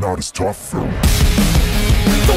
not as tough though. The